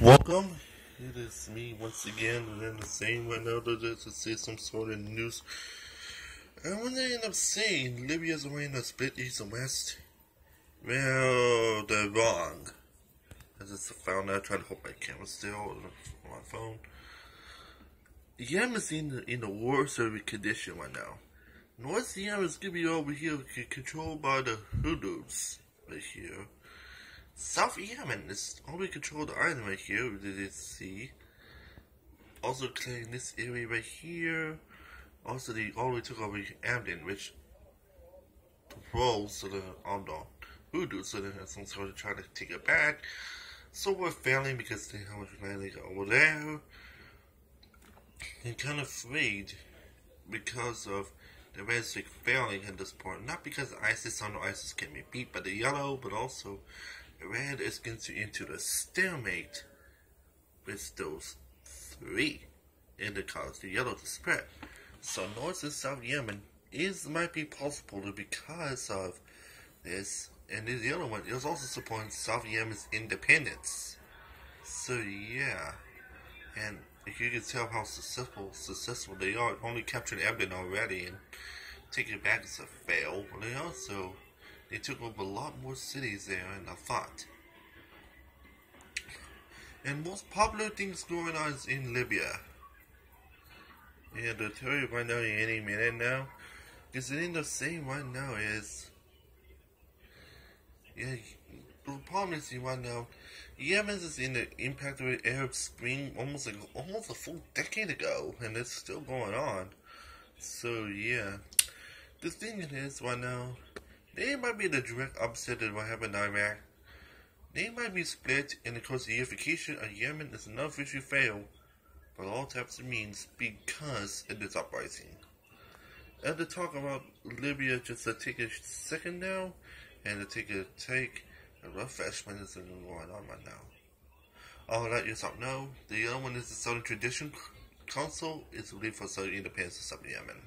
Welcome. It is me once again, and in the same window to, to see some sort of news. And when they end up saying Libya's way to split east and west, well, they're wrong. I just found out, trying to hold my camera still on my phone. Yemen's in the, in the worst of condition right now. North Yemen is gonna be over here controlled by the Houthis right here. South Yemen is only controlled island right here, we did see? Also clearing this area right here. Also, they only took over Aden, which of the on the Voodoo, so they have some sort of trying to take it back. So we're failing because they have much land over there. And kind of afraid because of the Red Streak failing at this point. Not because ISIS, know ISIS can be beat by the yellow, but also Red is getting into the stalemate with those three in the cause the yellow to spread. So North and South Yemen is might be possible because of this and the yellow one is also supporting South Yemen's independence. So yeah. And if you can tell how successful successful they are, only capturing Aden already and taking it back is a fail. But they also they took over a lot more cities there than I thought. And most popular things going on is in Libya. And to tell you right now in any minute now, because it ain't the same right now is yeah the problem is right now Yemen is in the impact of the Arab Spring almost like almost a full decade ago and it's still going on. So yeah. The thing is right now they might be the direct opposite of what happened in Iraq. They might be split, and of course the unification of Yemen is enough which fail but all types of means because it is uprising. And to talk about Libya, just to take a second now, and to take a take a refreshment is going on right now. I'll let yourself know. The other one is the Southern Transitional Council. It's believed for Southern independence of Yemen.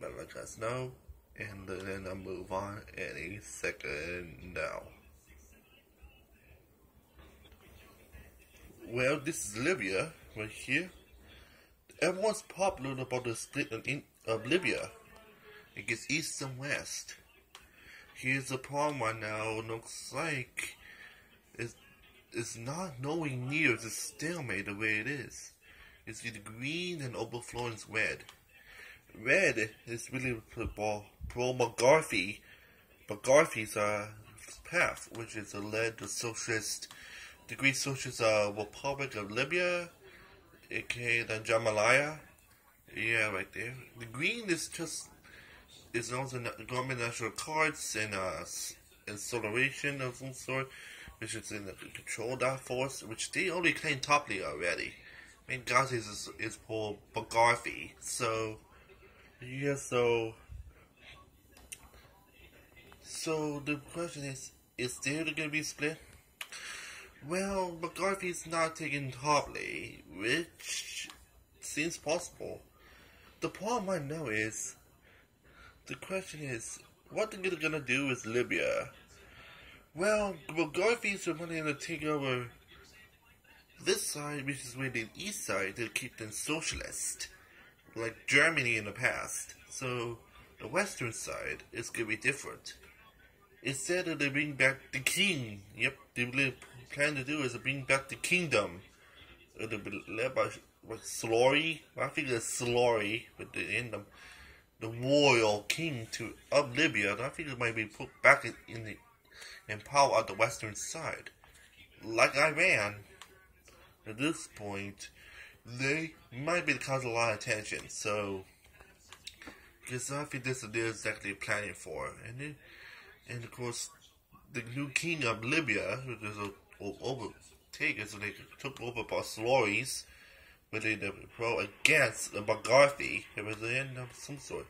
But let us know and then I'll move on any second now. Well, this is Libya right here. Everyone's popular about the split of, of Libya. It gets east and west. Here's the problem right now. Looks like it's, it's not nowhere near the stalemate the way it is. It's either green and overflowing red. Red is really football pro McCarthy, McCarthy's uh, path, which is led the socialist, the Green Socialist uh, Republic of Libya, aka the Jamalaya. Yeah, right there. The green is just is also government national cards and uh acceleration of some sort, which is in the control that force, which they only claim Tripoli already. I mean, Gazi is is for McCarthy, so yeah, so so the question is, is there going to be split? Well, McCarthy's not taking Tripoli, which seems possible. The problem I know is, the question is, what they're going to do with Libya? Well, McCarthy's wanting to take over this side, which is where the east side, to keep them socialist, like Germany in the past. So, the western side is going to be different. Instead of they bring back the king. Yep, they really plan to do is bring back the kingdom. It'll be led by what, Slory. I think it's Slory with the end of the royal king to of Libya. I think it might be put back in, the in power on the western side, like Iran. At this point, they might be the cause a lot of attention. So, because I think this is exactly planning for, and. It, and of course, the new king of Libya, is a, overtaken, so they took over but they the pro against the McCarthy. It was of some sort.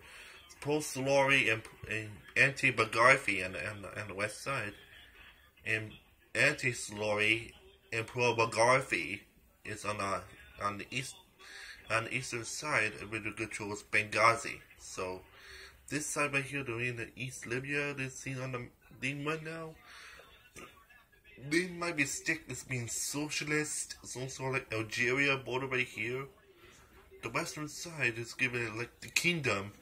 Pro Slori and, and anti McCarthy on the, on, the, west side, and anti Slori and pro McCarthy is on the on the east on the eastern side, which controls Benghazi. So this side right here, they're in the East Libya, this scene on the thing right now. they might be stick as being socialist, it's also like Algeria border right here. The western side is given like the kingdom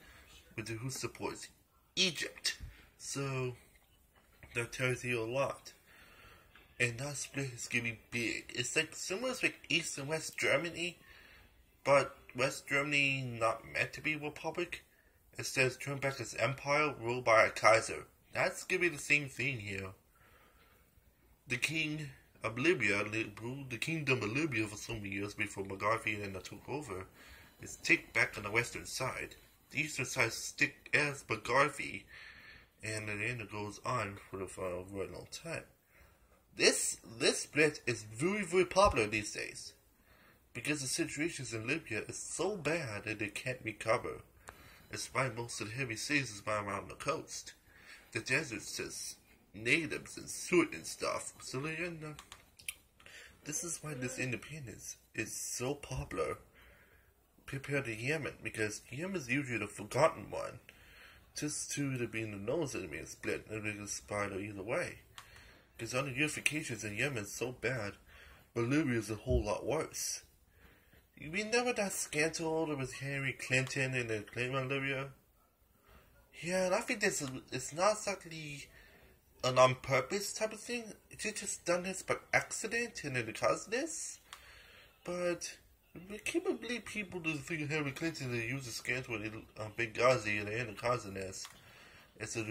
with who supports Egypt. So that tells you a lot. And that split is gonna be big. It's like similar to like East and West Germany, but West Germany not meant to be republic. Instead, it's turned back as empire ruled by a Kaiser. That's gonna be the same thing here. The king of Libya ruled the kingdom of Libya for so many years before Mugabe and I took over. It's take back on the western side. The eastern side stick as Mugabe, and then it goes on for a very long time. This this split is very very popular these days because the situations in Libya is so bad that they can't recover. Despite most of the heavy seasons by around the coast, the desert's just natives and soot and stuff. So know, this is why this independence is so popular compared to Yemen, because Yemen is usually the forgotten one. Just to the being the nose of being split, and it is spied either way. Because under unifications in Yemen is so bad, but Libya is a whole lot worse. Remember that scandal was Hillary Clinton and the Clinton Libya? Yeah, and I think this is, it's not exactly an on purpose type of thing. She just done this by accident and then because of this. But I can't believe people just think Hillary Clinton to use a scandal with uh, Benghazi and the end this. It's a